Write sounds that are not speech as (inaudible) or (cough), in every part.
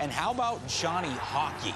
And how about Johnny Hockey?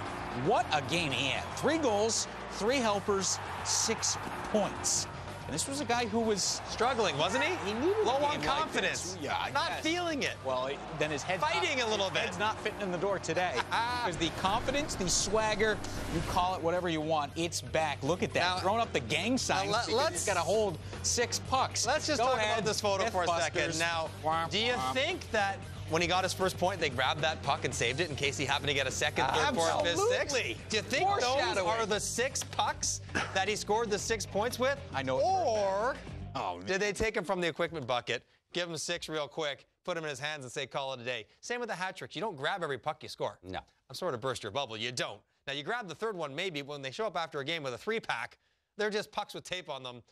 What a game he had. Three goals, three helpers, six points. And this was a guy who was struggling, wasn't he? He needed low a on confidence. Like yeah, not guess. feeling it. Well, then his head fighting not, a little his bit. Head's not fitting in the door today (laughs) because the confidence, the swagger, you call it whatever you want, it's back. Look at that, Now, throwing up the gang sign. Let, let's got to hold six pucks. Let's just Go talk ahead, about this photo for a second. Now, Womp do you womp. think that when he got his first point, they grabbed that puck and saved it in case he happened to get a second, third, fourth, fifth, sixth? Do you think those are the six pucks that he scored the six points with? I know Or Oh, did they take him from the equipment bucket, give him six real quick, put him in his hands and say, call it a day? Same with the hat tricks. You don't grab every puck you score. No. I'm sort of burst your bubble. You don't. Now, you grab the third one maybe when they show up after a game with a three pack, they're just pucks with tape on them.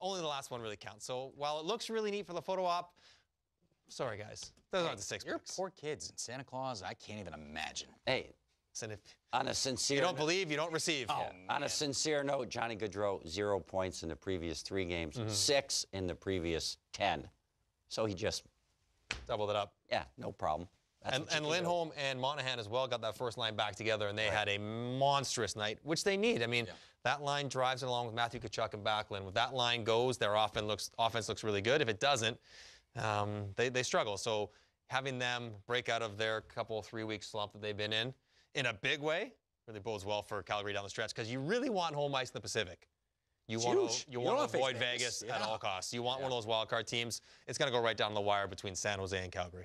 Only the last one really counts. So while it looks really neat for the photo op, sorry guys, those aren't the six You're picks. poor kids in Santa Claus. I can't even imagine. Hey, And if on a sincere you don't believe, you don't receive. Oh, on a sincere note, Johnny Gaudreau zero points in the previous three games, Mm-hmm. six in the previous ten. So he just, Doubled it up. yeah, no problem. That's And, and can do. Lindholm and Monahan as well got that first line back together, and they had a monstrous night, which they need. I mean, that line drives it along with Matthew Tkachuk and Backlund. If that line goes, their offense looks offense looks really good. If it doesn't, um, they, they struggle. So having them break out of their couple three week slump that they've been in in a big way really bodes well for Calgary down the stretch because you really want home ice in the Pacific. You It's want to you You want to avoid Vegas. Vegas, at Yeah. all costs. You want one of those wild card teams. It's going to go right down the wire between San Jose and Calgary.